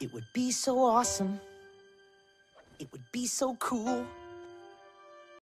It would be so awesome. It would be so cool